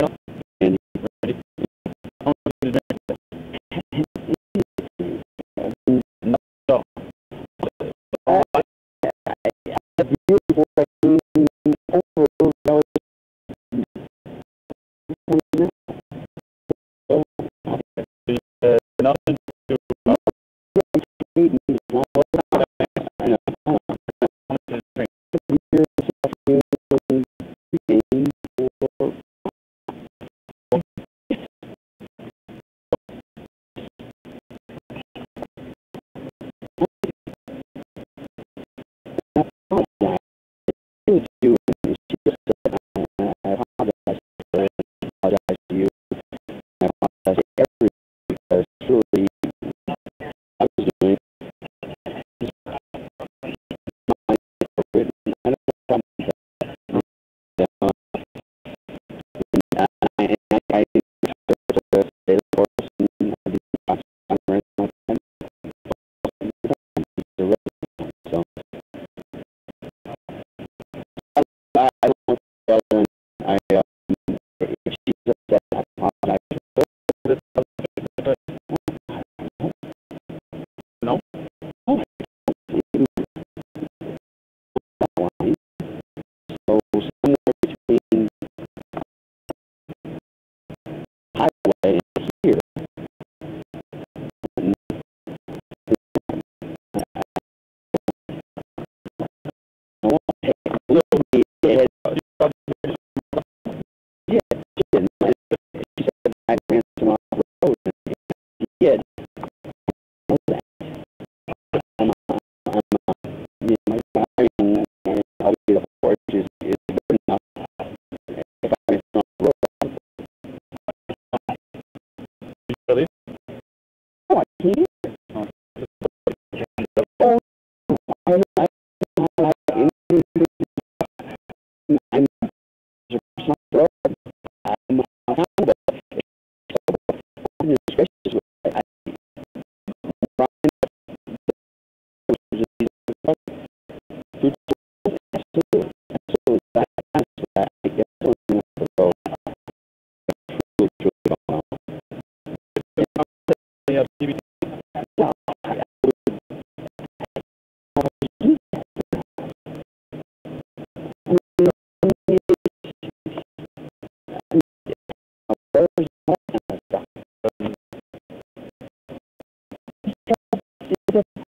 you know, I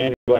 anybody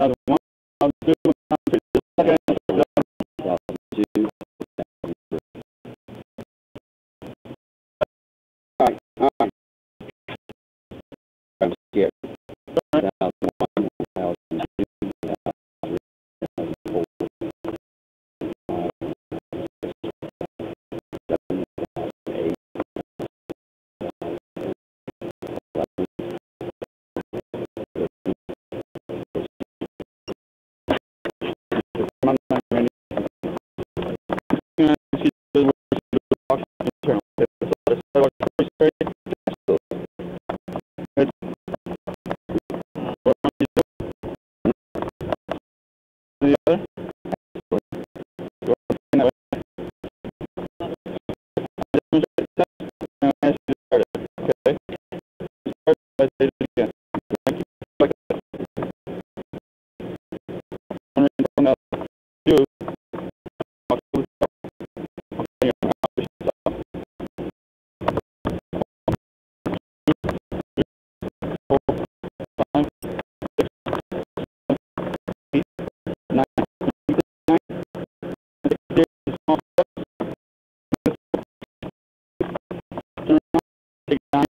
Other one. It, okay? the guy